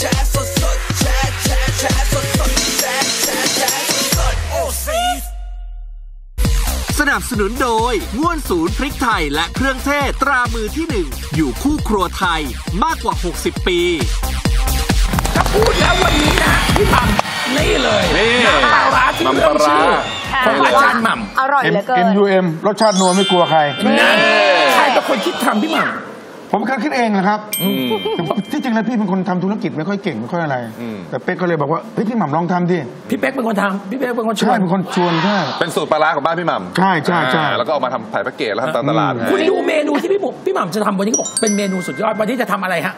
แชร์สดสดแชร์แชร์แชร์สดสดแชร์แชร์แชร์สดสดโอ้ซีสนับสนุนโดยง่วนศูนย์พริกไทยและเครื่องเทศตรามือที่หนึ่งอยู่คู่ครัวไทยมากกว่า 60 ปี ถ้าพูดแล้ววันนี้นะพี่หม่ำนี่เลยนี่น้ำปลาร้าที่เรื่องชื่อค่ะของอาจารย์หม่อร่อยเหลือเกิน MUM รสชาตินัวไม่กลัวใครำนั่นใครเป็นคนคิดทำพี่หม่ ผมคิดคิดเองนะครับแต่ที่จริงแล้วพี่เป็นคนทำธุรกิจไม่ค่อยเก่งไม่ค่อยอะไร แต่เป๊กก็เลยบอกว่าเฮ้ยพี่หม่ำลองทำดิำพี่เป๊กเป็นคนทำพี่เป๊กเป็นคนชใช่วนเป็นคนชวนใช่ เป็นสูตรปลาร้าของบ้านพี่หม่ำใช่ใช่ใช่ อ่าแล้วก็เอามาทำถ่ายแพ็กเกจแล้วทำตามตลาด คุณดูเมนูที่พี่บุพี่หม่ำจะทำวันนี้เขาบอกเป็นเมนูสุดยอดวันนี้จะทำอะไรฮะ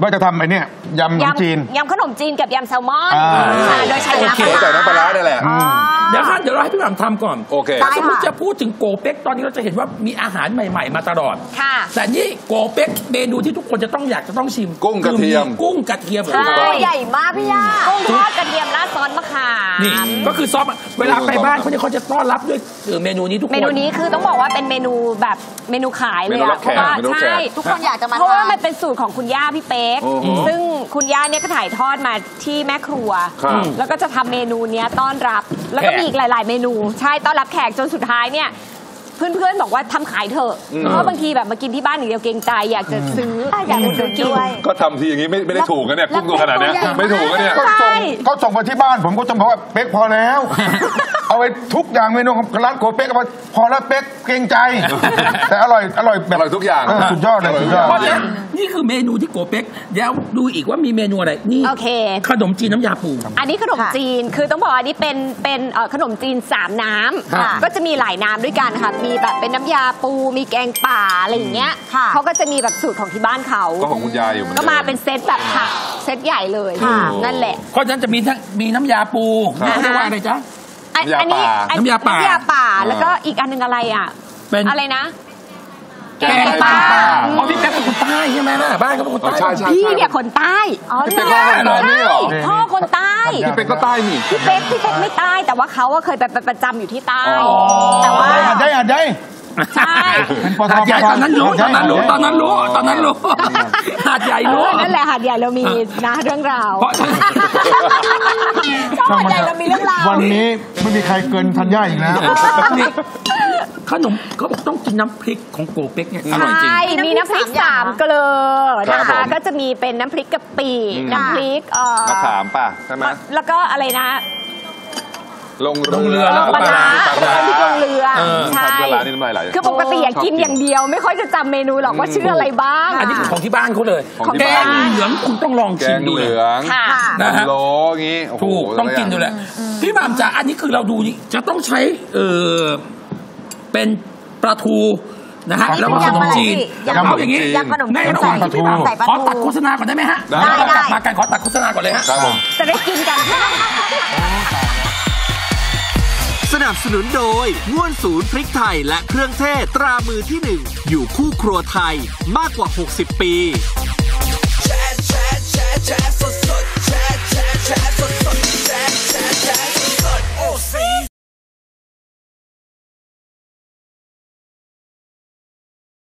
ว่าจะทำไอ้เนี่ยยำขนมจีน ยำขนมจีนกับยำแซลมอนอ่าค่ะโดยใช้น้ำปหัวใจลาน้ำปลาร้าเนี่ยแหละ อ๋อ เดี๋ยวครับเดี๋ยวเราให้พี่หม่ำทำก่อนโอเค ถ้าสมมติจะพูดถึงโกเป็กตอนนี้เราจะเห็นว่ามีอาหารใหม่ ๆ มาตลอดค่ะ แต่นี่โกเป็กเมนูที่ทุกคนจะต้องอยากจะต้องชิมกุ้งกระเทียม คือกุ้งกระเทียม ใช่กุ้งใหญ่มากพี่ยากุ้งทอดกระเทียมราดซอสมะขามนี่ก็คือซอสอะเวลาไปบ้านเขาเนี่ยเขาจะต้อนรับด้วยเอ่อเมนูนี้ทุกคน เมนูนี้คือต้องบอกว่าเป็นเมนูแบบเมนูขายเลยเมนูรัอะบเพแขกราะว่าเมนูแขก ใช่ทุกคนอยากจะมาเพราะว่าทาน มันเป็นสูตรของคุณย่าพี่เป๊ก โอ้โหซึ่งคุณย่าเนี่ยก็ถ่ายทอดมาที่แม่ครัว ครับแล้วก็จะทำเมนูเนี้ยต้อนรับ แล้วก็แขก มีอีกหลาย ๆ เมนู ใช่ต้อนรับแขกจนสุดท้ายเนี่ย เพื่อนๆบอกว่าทำขายเถอะเพราะบางทีแบบมากินที่บ้านอย่างเดียวเกรงใจอยากจะซื้ออยากจะซื้อกินก็ทำทีอย่างนี้ไม่ไม่ได้ถูกกันเนี่ยกุ้งตัวขนาดเนี้ยไม่ถูกกันเนี่ย ก็ใช่ส่งเขาส่งมาที่บ้านผมก็จะบอกว่าเป๊กพอแล้ว เอาไปทุกอย่างเมนูของร้านโกเป๊กเอาไปพอแล้วเป๊กเกรงใจ แต่อร่อยอร่อยแบบอร่อยทุกอย่าง เสุดยอดเลยสุดยอด เพราะฉะนั้นนี่คือเมนูที่โกเป็กเดี๋ยวดูอีกว่ามีเมนูอะไรนี่โอเค ขนมจีนน้ำยาปู อันนี้ขนมจีนคือต้องบอกว่าอันนี้เป็นเป็นเอ่อขนมจีนสามน้ค่ะำก็จะมีหลายน้ำด้วยกันค่ะ มีแบบเป็นน้ำยาปู มีแกงป่าอะไรอย่างเงี้ยค่ะเขาก็จะมีแบบสูตรของที่บ้านเขา ก็ของคุณยายอยู่หอนก็ดิมาเป็นเซตแบบผักเซตใหญ่เลยค่ะ นั่นแหละ เพราะฉะนั้นจะมีทั้งมีน้ำยาปูครับเขาเรียกว่าอะไรจ๊ะ อันน้ำยาอันนี้ป่าอัน้ำยาป่าน้ำยาป่า แล้วก็อีกอันหนึงอะไรอะเป็นอะไรนะแกงป่าอ๋อพี่แป๊กเป็นคนใต้ใช่ไหมล่ะบ้านเขาเป็นคนอ๋อใต้ใช่ใช่พี่ใช่เนี่ยคนใต้อ๋อพี่เป็นคนใต้ไม่เหรอพ่อคนใต้พี่เป็นก็ใต้นี่พี่เป๊กพี่เป๊กไม่ใต้แต่ว่าเขาอะเคยไปประจำอยู่ที่ใต้อ๋อแต่ว่าหาดใหญ่หาด ใหญ่ใช่เป็นปตหาดใหญ่ตอนนั้นรู้ตอนนั้นรู้ตอนนั้นรู้ตอนนั้นรู้หาดใหญ่รู้เออนั่นแหละหาดใหญ่เรามีนะเรื่องราวเพราะฉะนั้นชอบหาดใหญ่เรามีเรื่องราววันนี้ไม่มีใครเกินทันย่าอีกแล้วนี่ขนมเขาบอกต้องกินน้ำพริกของโกเป็กเนี่ยอร่อยจริงใช่มีน้ำพริกสามเกลือครับนะผคะมก็จะมีเป็นน้ำพริกกะปิอืมน้ำพริกเอ่อมะขามป่ะใช่ไหมแล้วก็อะไรนะลงลงเรือแล้วก็ปลาร้าปลาร้าน้ำพริกลงเรือเออใช่ป ลาร้านี่น้ำลายไหล คือปกติอยากกินอย่างเดียว ไม่ค่อยจะจำเมนูหรอกว่าชื่ออะไรบ้าง อันนี้คือของที่บ้านเขาเลย ของที่แกบ้าน งเหลืองคุณต้องลองแกชิมงดูเหเลยลืองค่ะ นะฮะ โลงี้โอ้โหถูกต้องกินดูแหละพี่หม่ำจ๋าอันนี้คือเราดูนี่จะต้องใช้เออเป็นปลาทูนะฮะครับแล้วก็ขนมจีนยำอะไรพี่เอาอย่างนี้ยำขนมจีนในระหว่างที่พี่หใส่ปลาม่ำขอทูตัดโฆษณาก่อนได้ไหมฮะได้แล้วเรากลับได้มากันขอตัดโฆษณาก่อนเลยฮะ ครับผม จะได้กินกันส นับสนุนโดยม้วนศูนย์พริกไทยและเครื่องเทศตรามือที่หนึ่งอยู่คู่ครัวไทยมากกว่า 60 ปีแชร์แชแชแชสด